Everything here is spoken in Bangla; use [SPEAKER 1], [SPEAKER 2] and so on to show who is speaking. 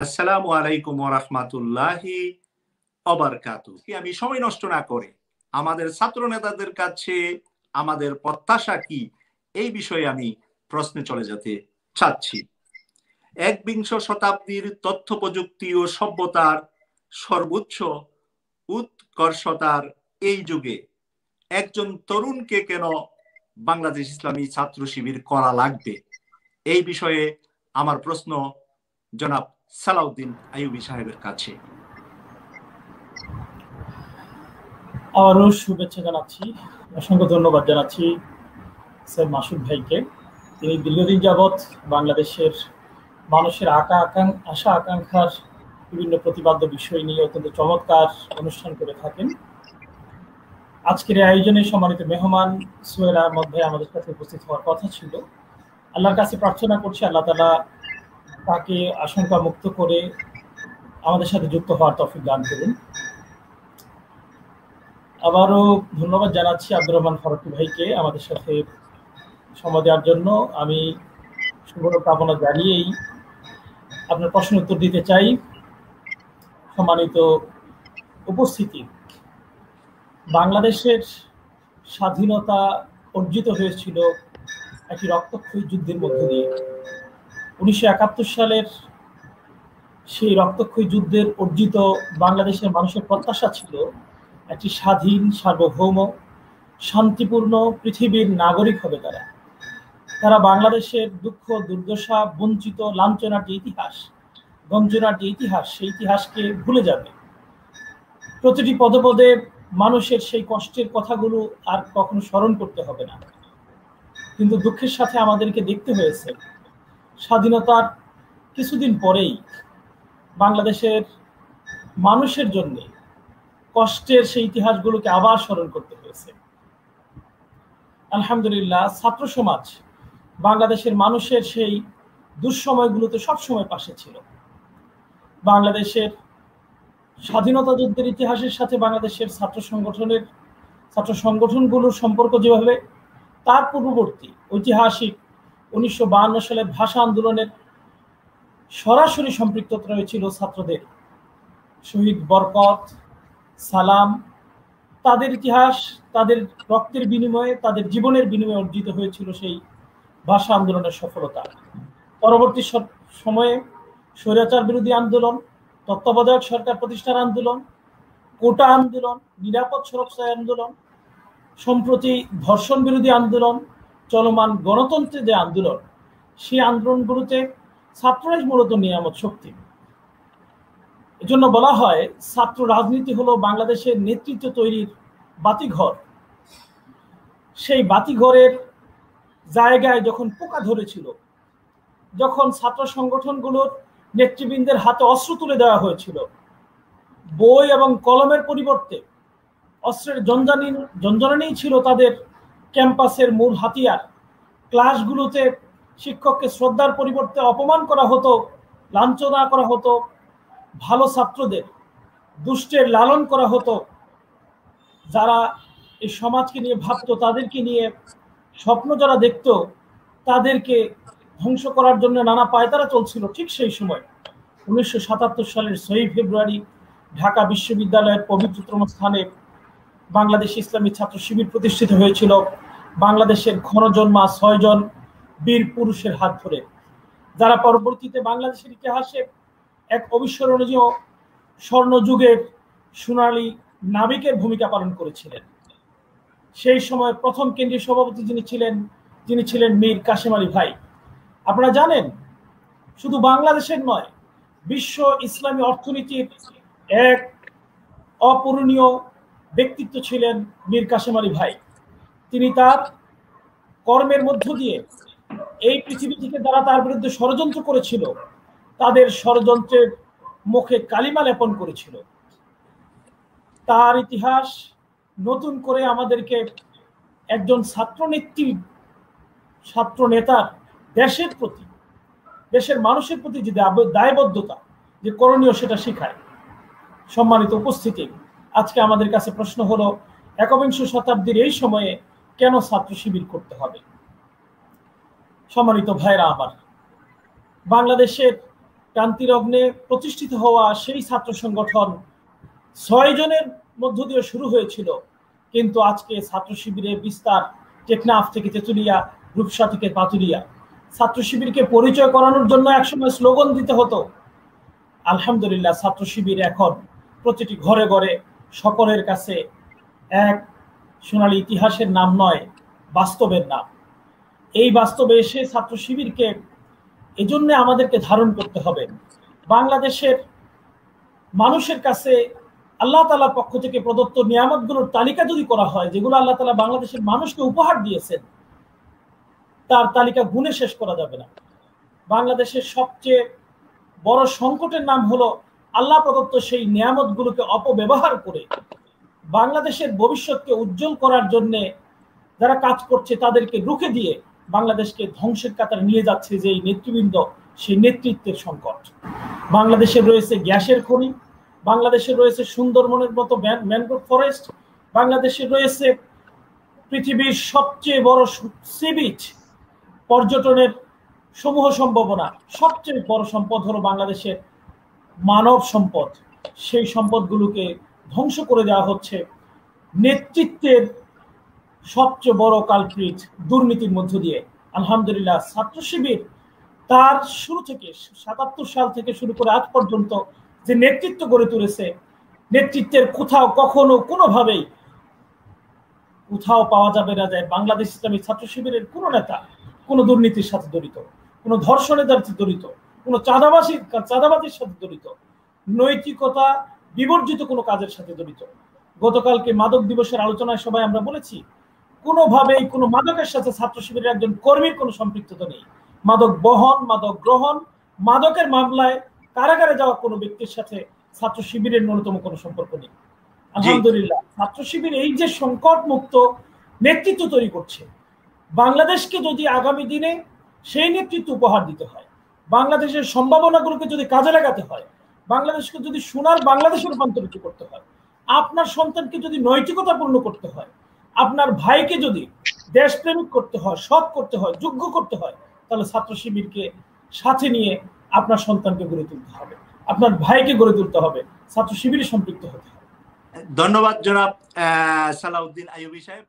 [SPEAKER 1] আসসালামু আলাইকুম আমি সময় নষ্ট না করে? আমাদের ছাত্র নেতাদের কাছে আমাদের প্রত্যাশা কি? এই বিষয়ে আমি প্রশ্নে চলে যেতে চাচ্ছি। একবিংশ শতাব্দীর তথ্য প্রযুক্তি ও সভ্যতার সর্বোচ্চ উৎকর্ষতার এই যুগে একজন তরুণকে কেন বাংলাদেশ ইসলামী ছাত্র শিবির করা লাগবে? এই বিষয়ে আমার প্রশ্ন, জনাব সালাউদ্দিন আইয়ুবী সাহেবের কাছে।
[SPEAKER 2] আবারও শুভেচ্ছা জানাচ্ছি, অসংখ্য ধন্যবাদ জানাচ্ছি স্যার মাসুদ ভাইকে। তিনি দীর্ঘদিন যাবৎ বাংলাদেশের মানুষের আকা আশা আকাঙ্ক্ষার বিভিন্ন প্রতিপাদ্য বিষয় নিয়ে অত্যন্ত চমৎকার অনুষ্ঠান করে থাকেন। আজকের এই আয়োজনে সম্মানিত মেহমান সোয়েরা মধ্যে আমাদের কাছে উপস্থিত হওয়ার কথা ছিল। আল্লাহর কাছে প্রার্থনা করছি আল্লাহ তালা তাকে আশঙ্কা মুক্ত করে আমাদের সাথে যুক্ত হওয়ার তফিক দান করুন। আবারও ধন্যবাদ জানাচ্ছি আব্দুর রহমান ফারুকি ভাইকে আমাদের সাথে সময় দেওয়ার জন্য। আমি শুভ কামনা জানিয়েই আপনার প্রশ্ন উত্তর দিতে চাই। সম্মানিত উপস্থিতি, বাংলাদেশের স্বাধীনতা অর্জিত হয়েছিল একটি রক্তক্ষয়ী যুদ্ধের মধ্য দিয়ে। উনিশশো একাত্তর সালের সেই রক্তক্ষয়ী যুদ্ধের অর্জিত বাংলাদেশের মানুষের প্রত্যাশা ছিল একটি স্বাধীন, সার্বভৌম, শান্তিপূর্ণ পৃথিবীর নাগরিক হবে তারা। তারা বাংলাদেশের দুঃখ, দুর্দশা, বঞ্চিত, লাঞ্ছনার যে ইতিহাস, গঞ্জনার যে ইতিহাস, সেই ইতিহাসকে ভুলে যাবে। প্রতিটি পদপদে মানুষের সেই কষ্টের কথাগুলো আর কখনো স্মরণ করতে হবে না। কিন্তু দুঃখের সাথে আমাদেরকে দেখতে হয়েছে স্বাধীনতার কিছুদিন পরেই বাংলাদেশের মানুষের জন্য কষ্টের সেই ইতিহাসগুলোকে আবার স্মরণ করতে হয়েছে। আলহামদুলিল্লাহ, ছাত্র সমাজ বাংলাদেশের মানুষের সেই দুঃসময়গুলোতে সবসময় পাশে ছিল। বাংলাদেশের স্বাধীনতা যুদ্ধের ইতিহাসের সাথে বাংলাদেশের ছাত্র সংগঠনের, ছাত্র সংগঠনগুলোর সম্পর্ক যেভাবে, তার পূর্ববর্তী ঐতিহাসিক উনিশশো সালে ভাষা আন্দোলনের সরাসরি সম্পৃক্ততা রয়েছিল ছাত্রদের। শহীদ বরকত, সালাম, তাদের ইতিহাস, তাদের রক্তের বিনিময়ে, তাদের জীবনের বিনিময়ে অর্জিত হয়েছিল সেই ভাষা আন্দোলনের সফলতা। পরবর্তী সময়ে স্বৈরাচার বিরোধী আন্দোলন, তত্ত্বাবধায়ক সরকার প্রতিষ্ঠার আন্দোলন, কোটা আন্দোলন, নিরাপদ সুরক্ষা আন্দোলন, সম্প্রতি ধর্ষণ বিরোধী আন্দোলন চলমান গণতন্ত্রের যে আন্দোলন, সেই আন্দোলনগুলোতে ছাত্ররাই মূলত নিয়ামত শক্তি। এজন্য বলা হয়, ছাত্র রাজনীতি হলো বাংলাদেশের নেতৃত্ব তৈরির বাতিঘর। সেই বাতিঘরের জায়গায় যখন পোকা ধরেছিল, যখন ছাত্র সংগঠনগুলোর নেতৃবৃন্দের হাতে অস্ত্র তুলে দেওয়া হয়েছিল, বই এবং কলমের পরিবর্তে অস্ত্রের জঞ্জানি জঞ্জনানি ছিল তাদের ক্যাম্পাসের মূল হাতিয়ার। ক্লাসগুলোতে শিক্ষককে শ্রদ্ধার পরিবর্তে অপমান করা হতো, লাঞ্ছনা করা হতো, ভালো ছাত্রদের দুষ্টের লালন করা হতো। যারা এই সমাজকে নিয়ে ভাবতো, তাদেরকে নিয়ে স্বপ্ন যারা দেখত, তাদেরকে ধ্বংস করার জন্য নানা পায়তারা চলছিল ঠিক সেই সময়। উনিশশো সাতাত্তর সালের ছয়ই ফেব্রুয়ারি ঢাকা বিশ্ববিদ্যালয়ের পবিত্রতম স্থানে বাংলাদেশ ইসলামী ছাত্র শিবির প্রতিষ্ঠিত হয়েছিল। বাংলাদেশের ঘনজন্মা ছয়জন বীর পুরুষের হাত ধরে। যারা পরবর্তীতে বাংলাদেশের ইতিহাসে এক অবিস্মরণীয় স্বর্ণযুগের সোনালী নাবিকের ভূমিকা পালন করেছিলেন। সেই সময় প্রথম কেন্দ্রীয় সভাপতি যিনি ছিলেন যিনি ছিলেন মীর কাশেম আলী ভাই। আপনারা জানেন, শুধু বাংলাদেশের নয়, বিশ্ব ইসলামী অর্থনীতির এক অপূরণীয় ব্যক্তিত্ব ছিলেন মীর কাশেম আলী ভাই। তিনি তার কর্মের মধ্য দিয়ে এই পৃথিবী থেকে যারা তার বিরুদ্ধে ষড়যন্ত্র করেছিল, তাদের ষড়যন্ত্রের মুখে কালিমা লেপন করেছিল। তার ইতিহাস নতুন করে আমাদেরকে একজন ছাত্রনেত্রী ছাত্র নেতার দেশের প্রতি, দেশের মানুষের প্রতি যে দায়বদ্ধতা যে করণীয় সেটা শেখায়। সম্মানিত উপস্থিতি, আজকে আমাদের কাছে প্রশ্ন হলো, একবিংশ শতাব্দীর এই সময়ে কেন ছাত্র শিবির করতে হবে? সম্মানিত ভাইরা আমার, বাংলাদেশের ক্রান্তির অগ্নে প্রতিষ্ঠিত হওয়া সেই ছাত্র সংগঠন ছয় জনের মধ্য দিয়ে শুরু হয়েছিল, কিন্তু আজকে ছাত্র শিবিরের বিস্তার টেকনাফ থেকে তেতুলিয়া, রূপসা থেকে পাতুলিয়া। ছাত্র শিবিরকে পরিচয় করানোর জন্য একসময় স্লোগান দিতে হতো। আলহামদুলিল্লাহ, ছাত্র শিবির এখন প্রতিটি ঘরে ঘরে সকলের কাছে এক সোনালী ইতিহাসের নাম নয়, বাস্তবের নাম। এই বাস্তবে এসে ছাত্র শিবিরকে এজন্য আমাদেরকে ধারণ করতে হবে। বাংলাদেশের মানুষের কাছে আল্লাহ তালার পক্ষ থেকে প্রদত্ত নিয়ামতগুলোর তালিকা যদি করা হয়, যেগুলো আল্লাহ তালা বাংলাদেশের মানুষকে উপহার দিয়েছেন, তার তালিকা গুণে শেষ করা যাবে না। বাংলাদেশের সবচেয়ে বড় সংকটের নাম হলো আল্লাহ প্রদত্ত সেই নিয়ামতগুলোকে অপব্যবহার করে বাংলাদেশের ভবিষ্যৎকে উজ্জ্বল করার জন্য যারা কাজ করছে তাদেরকে রুখে দিয়ে বাংলাদেশকে ধ্বংসের কাতার নিয়ে যাচ্ছে যে এই নেতৃবৃন্দ, সেই নেতৃত্বের সংকট। বাংলাদেশে রয়েছে গ্যাসের খনি, বাংলাদেশে রয়েছে সুন্দরবনের মতো ম্যানগ্রোভ ফরেস্ট, বাংলাদেশে রয়েছে পৃথিবীর সবচেয়ে বড় সি বিচ পর্যটনের সমূহ সম্ভাবনা। সবচেয়ে বড় সম্পদ হলো বাংলাদেশের মানব সম্পদ। সেই সম্পদগুলোকে ধ্বংস করে দেওয়া হচ্ছে। নেতৃত্বের সবচেয়ে বড় কালপ্রিট দুর্নীতির মধ্য দিয়ে। আলহামদুলিল্লাহ, ছাত্র শিবির তার শুরু থেকে, সাতাত্তর সাল থেকে শুরু করে আজ পর্যন্ত যে নেতৃত্ব গড়ে তুলেছে, নেতৃত্বের কোথাও কখনো কোনোভাবেই কোথাও পাওয়া যাবে না যায় বাংলাদেশ ইসলামী ছাত্র শিবিরের কোনো নেতা, কোনো দুর্নীতির সাথে জড়িত, কোনো ধর্ষণের সাথে জড়িত, কোনো চাঁদাবাসী চাঁদাবাজির সাথে জড়িত। নৈতিকতা বিবর্জিত কোনো কাজের সাথে জড়িত। গতকালকে মাদক দিবসের আলোচনায় সবাই আমরা বলেছি কোনোভাবেই কোনো মাদকের সাথে ছাত্র শিবিরের একজন কর্মীর কোনো সম্পৃক্ততা নেই। মাদক বহন মাদক গ্রহণ মাদকের মামলায় কারাগারে যাওয়া কোনো ব্যক্তির সাথে ছাত্র শিবিরের ন্যূনতম কোনো সম্পর্ক নেই। আলহামদুলিল্লাহ ছাত্র শিবির এই যে সংকট মুক্ত নেতৃত্ব তৈরি করছে বাংলাদেশকে যদি আগামী দিনে সেই নেতৃত্ব উপহার দিতে হয় বাংলাদেশের সম্ভাবনাগুলোকে যদি কাজে লাগাতে হয় বাংলাদেশকে যদি সোনার বাংলাদেশে রূপান্তরিত করতে হয়, আপনার সন্তানকে যদি নৈতিকতা পূর্ণ করতে হয়, আপনার ভাইকে যদি দেশপ্রেমিক করতে হয়, সৎ করতে হয়, যোগ্য করতে হয়, তাহলে ছাত্র শিবিরকে সাথে নিয়ে আপনার সন্তানকে গড়ে তুলতে হবে। আপনার ভাইকে গড়ে তুলতে হবে, ছাত্র শিবিরে সম্পৃক্ত হতে হবে।
[SPEAKER 1] ধন্যবাদ জনাব সালাউদ্দিন আইবি সাহেব।